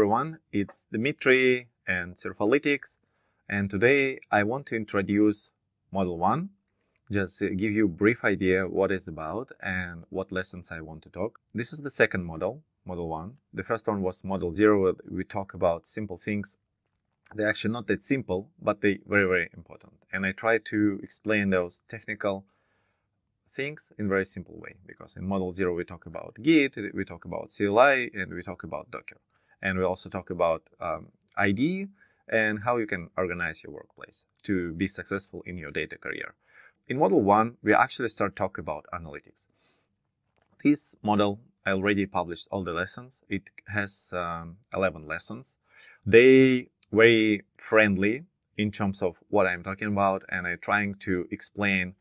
Everyone, it's Dmitry and Surfalytics and today I want to introduce Model 1, just give you a brief idea what it's about and what lessons I want to talk. This is the second model, Model 1. The first one was Model 0, we talk about simple things. They're actually not that simple, but they very, very important. And I try to explain those technical things in very simple way because in model 0 we talk about git we talk about cli and we talk about docker and we also talk about um, IDE and how you can organize your workplace to be successful in your data career. In model 1 we actually start talking about analytics. This model i already published all the lessons. It has um, 11 lessons. They very friendly in terms of what i'm talking about and i'm trying to explain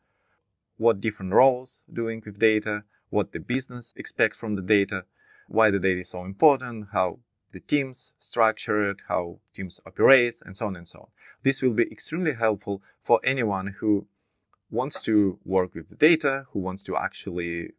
what different roles doing with data, what the business expect from the data, why the data is so important, how the teams structure it, how teams operate, and so on and so on. This will be extremely helpful for anyone who wants to work with the data, who wants to actually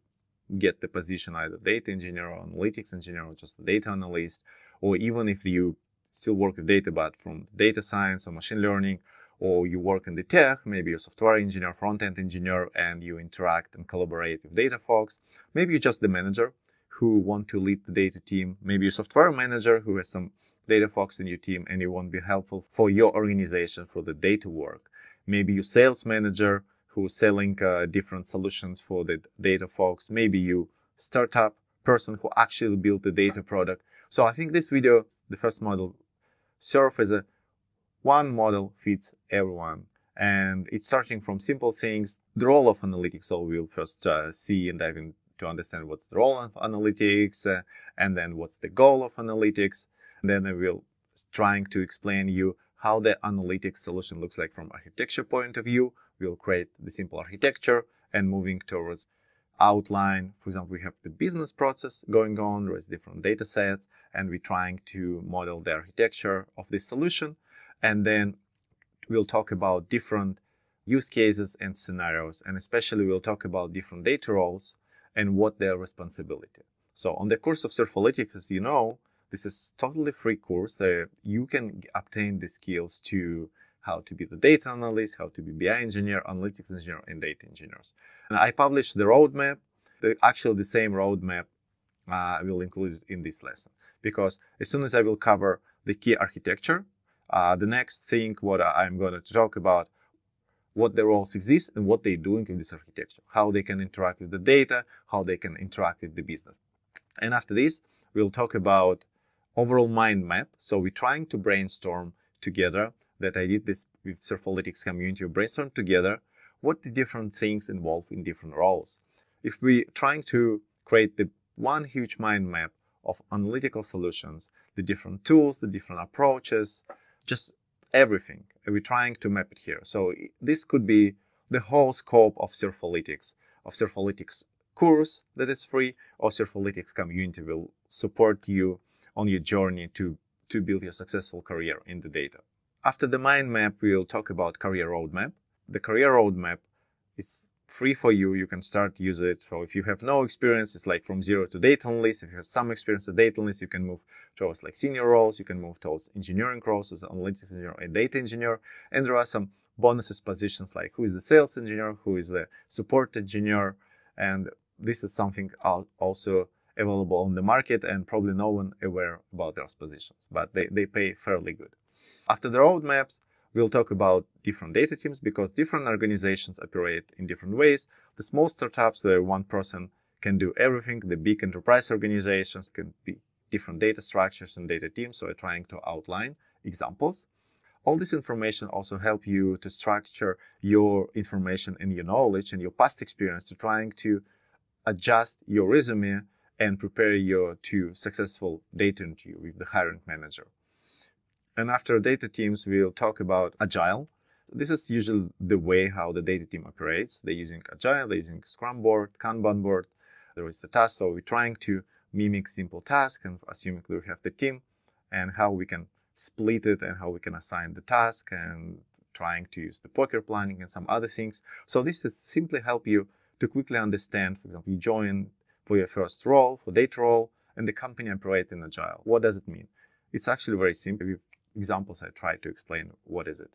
get the position either data engineer or analytics engineer or just data analyst, or even if you still work with data but from data science or machine learning or you work in the tech, maybe you're a software engineer, front-end engineer, and you interact and collaborate with data folks. Maybe you're just the manager who want to lead the data team. Maybe a software manager who has some data folks in your team and you want to be helpful for your organization for the data work. Maybe you're sales manager who's selling uh, different solutions for the data folks. Maybe you startup person who actually built the data product. So I think this video, the first model, serve as a one model fits everyone. And it's starting from simple things, the role of analytics. So we'll first uh, see and dive in to understand what's the role of analytics, uh, and then what's the goal of analytics. And then I will trying to explain you how the analytics solution looks like from architecture point of view. We'll create the simple architecture and moving towards outline. For example, we have the business process going on. There's different data sets and we're trying to model the architecture of this solution and then we'll talk about different use cases and scenarios, and especially we'll talk about different data roles and what their responsibility. So on the course of Surfalytics, as you know, this is totally free course that you can obtain the skills to how to be the data analyst, how to be BI engineer, analytics engineer, and data engineers. And I published the roadmap, the, actually the same roadmap uh, I will include in this lesson because as soon as I will cover the key architecture, uh, the next thing what I'm going to talk about what their roles exist and what they're doing in this architecture, how they can interact with the data, how they can interact with the business. And after this, we'll talk about overall mind map. So we're trying to brainstorm together that I did this with Surfalytics community, we brainstorm together what the different things involved in different roles. If we're trying to create the one huge mind map of analytical solutions, the different tools, the different approaches, just everything. We're trying to map it here. So this could be the whole scope of Surfalytics, of Surfalytics course that is free, or Surfalytics community will support you on your journey to, to build your successful career in the data. After the mind map, we'll talk about career roadmap. The career roadmap is free for you. You can start use it. So if you have no experience, it's like from zero to data analyst. If you have some experience as data analyst, you can move towards like senior roles. You can move towards engineering roles as an analytics engineer and data engineer. And there are some bonuses positions like who is the sales engineer, who is the support engineer. And this is something also available on the market and probably no one aware about those positions, but they, they pay fairly good. After the roadmaps, We'll talk about different data teams because different organizations operate in different ways. The small startups where one person can do everything. The big enterprise organizations can be different data structures and data teams. So I'm trying to outline examples. All this information also help you to structure your information and your knowledge and your past experience to trying to adjust your resume and prepare you to successful data interview with the hiring manager. And after data teams, we'll talk about agile. This is usually the way how the data team operates. They're using agile, they're using Scrum board, Kanban board. There is the task. So we're trying to mimic simple task and assuming we have the team and how we can split it and how we can assign the task and trying to use the poker planning and some other things. So this is simply help you to quickly understand, for example, you join for your first role, for data role, and the company operate in agile. What does it mean? It's actually very simple. With examples, I try to explain what is it.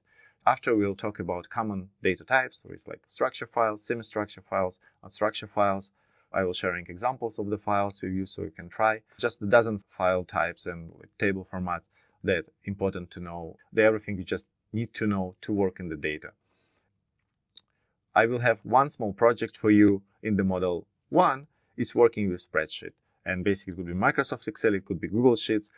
After we'll talk about common data types, so it's like structure files, semi-structure files, unstructured files. I will sharing examples of the files you so you can try. Just a dozen file types and table format that important to know. The everything you just need to know to work in the data. I will have one small project for you in the model one is working with spreadsheet. And basically it could be Microsoft Excel, it could be Google Sheets.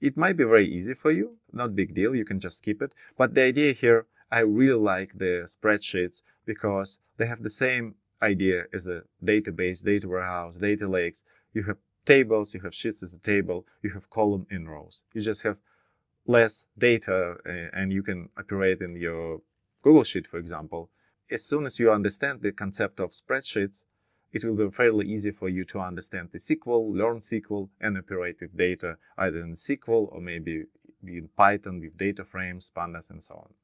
It might be very easy for you, not big deal, you can just skip it. But the idea here, I really like the spreadsheets because they have the same idea as a database, data warehouse, data lakes. You have tables, you have sheets as a table, you have column in rows. You just have less data uh, and you can operate in your Google Sheet, for example. As soon as you understand the concept of spreadsheets, it will be fairly easy for you to understand the SQL, learn SQL, and operate with data either in SQL or maybe in Python with data frames, pandas, and so on.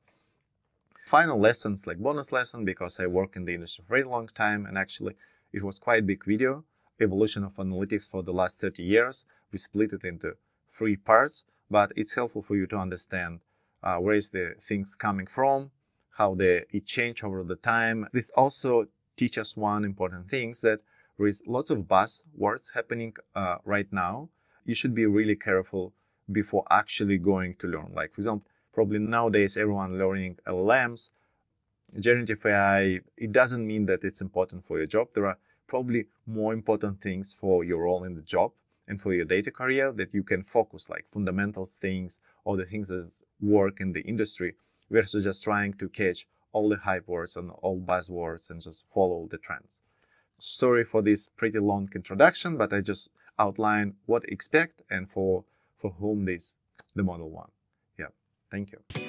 Final lessons like bonus lesson because I work in the industry for a very long time and actually it was quite big video. Evolution of analytics for the last 30 years. We split it into three parts, but it's helpful for you to understand uh, where is the things coming from, how they it change over the time. This also teach us one important thing that there is lots of buzzwords happening uh, right now. You should be really careful before actually going to learn. Like, for example, probably nowadays everyone learning LLMs, generative AI. It doesn't mean that it's important for your job. There are probably more important things for your role in the job and for your data career that you can focus, like fundamentals things or the things that work in the industry versus just trying to catch all the hype words and all buzzwords and just follow the trends. Sorry for this pretty long introduction, but I just outline what expect and for, for whom this the model one. Yeah, thank you.